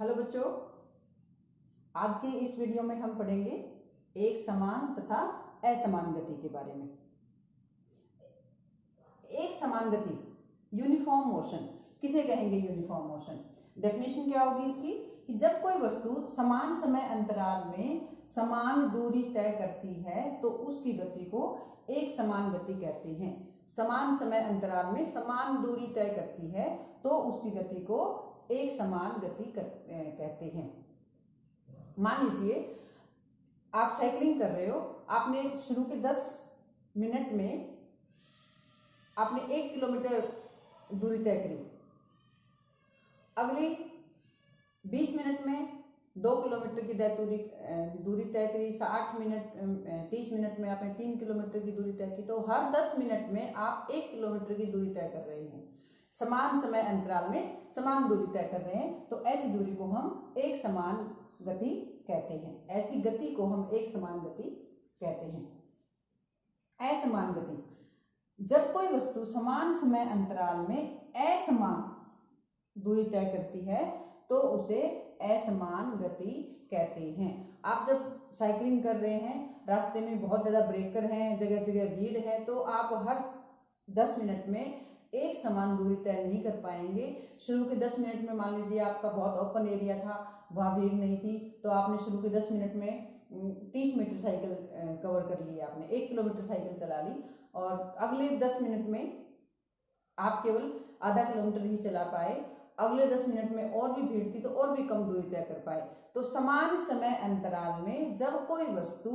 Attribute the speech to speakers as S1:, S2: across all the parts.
S1: Hello बच्चों, आज के इस वीडियो में हम पढ़ेंगे एक समान तथा असमान गति के बारे में। एक समान गति यूनिफॉर्म मोशन किसे कहेंगे यूनिफॉर्म मोशन डेफिनेशन क्या होगी इसकी? कि जब कोई वस्तु समान समय अंतराल में समान दूरी तय करती है तो उसकी गति को एक समान गति कहते हैं। समान समय अंतराल में समान दूरी तय करती है तो उसकी गति को एक समान गति कर, कहते हैं। मान लीजिए आप साइकिलिंग कर रहे हो आपने शुरू के दस मिनट में आपने एक किलोमीटर दूरी तय करी। अगली बीस मिनट में दो किलोमीटर की दूरी दूरी तय करी साठ मिनट तीस मिनट में आपने तीन किलोमीटर की दूरी तय की तो हर दस मिनट में आप एक किलोमीटर की दूरी तय कर रहे हैं। समान समय अंतराल में समान दूरी तय कर रहे हैं तो ऐसी दूरी को हम एक समान गति कहते हैं। ऐसी गति को हम एक समान गति कहते हैं। असमान गति। जब कोई वस्तु समान समय अंतराल में असमान दूरी तय करती है तो उसे असमान गति कहते हैं। आप जब साइकिलिंग कर रहे हैं, रास्ते में बहुत ज़्यादा ब्रेकर हैं जगह जगह भीड़ है तो आप हर दस मिनट में एक समान दूरी तय नहीं कर पाएँगे। शुरू के दस मिनट में मान लीजिए आपका बहुत ओपन एरिया था, वहाँ भीड़ नहीं थी तो आपने शुरू के दस मिनट में तीस मीटर साइकिल कवर कर ली आपने, एक किलोमीटर साइकिल चला ली और अगले दस मिनट में आप केवल आधा किलोमीटर ही चला पाए। अगले दस मिनट में और भी भीड़ थी तो और भी कम दूरी तय कर पाए। तो समान समय अंतराल में जब कोई वस्तु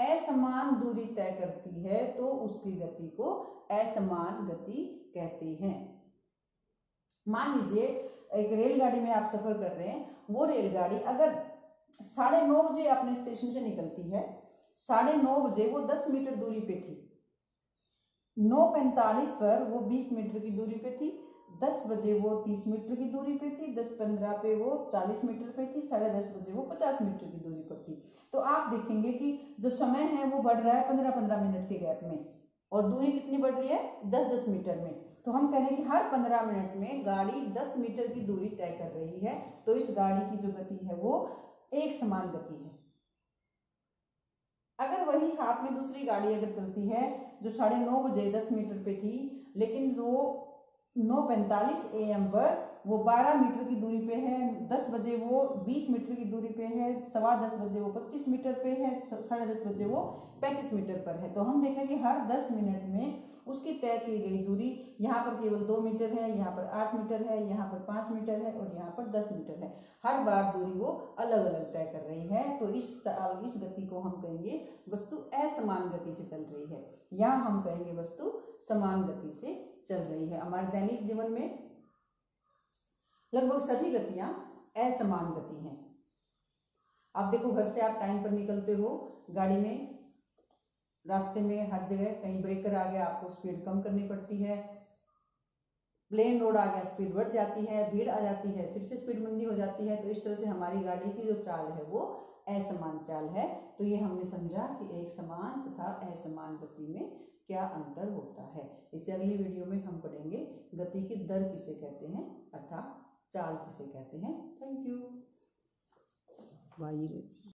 S1: असमान दूरी तय करती है तो उसकी गति को असमान गति कहते हैं। मान लीजिए, एक रेलगाड़ी में आप सफ़र कर रहे हैं, वो रेलगाड़ी अगर साढ़े नौ बजे अपने स्टेशन से निकलती है, साढ़े नौ बजे वो दस मीटर दूरी पे थी, नौ पैंतालीस पर वो बीस मीटर की दूरी पे थी दस बजे वो तीस मीटर की दूरी पे थी, दस पंद्रह पे वो चालीस मीटर पे थी, साढ़े दस बजे वो पचास मीटर की दूरी पर थी। तो आप देखेंगे कि जो समय है वो बढ़ रहा है पंद्रह पंद्रह मिनट के गैप में। और दूरी कितनी बढ़ रही है? दस दस मीटर में। तो हम कह रहे हैं कि हर पंद्रह मिनट में गाड़ी दस मीटर की दूरी तय कर रही है तो इस गाड़ी की जो गति है वो एक समान गति है। अगर वही साथ में दूसरी गाड़ी अगर चलती है, जो साढ़े नौ बजे दस मीटर पे थी, लेकिन वो नौ पैंतालीस ए एम पर, वो बारह मीटर की दूरी पे है, दस बजे वो बीस मीटर की दूरी पे है, सवा दस बजे वो पच्चीस मीटर पे है साढ़े दस बजे वो पैंतीस मीटर पर है। तो हम देखें कि हर दस मिनट में उसकी तय की गई दूरी। यहाँ पर केवल दो मीटर है, यहाँ पर आठ मीटर है, यहाँ पर पाँच मीटर है और यहाँ पर दस मीटर है। हर बार दूरी वो अलग अलग तय कर रही है। तो इस इस गति को हम कहेंगे वस्तु असमान गति से चल रही है। यहाँ हम कहेंगे वस्तु समान गति से चल रही है। हमारे दैनिक जीवन में लगभग सभी गतियाँ असमान गति हैं। आप देखो, घर से आप टाइम पर निकलते हो, गाड़ी में, रास्ते में, हर जगह कहीं ब्रेकर आ गया, आपको स्पीड कम करनी पड़ती है। प्लेन रोड आ गया, स्पीड बढ़ जाती है, भीड़ आ जाती है, फिर से स्पीड मंदी हो जाती है। तो इस तरह से हमारी गाड़ी की जो चाल है, वो असमान चाल है। तो ये हमने समझा कि एक समान तथा असमान गति में क्या अंतर होता है? इसे अगली वीडियो में हम पढ़ेंगे। गति की दर किसे कहते हैं? अर्थात चाल किसे कहते हैं? Thank you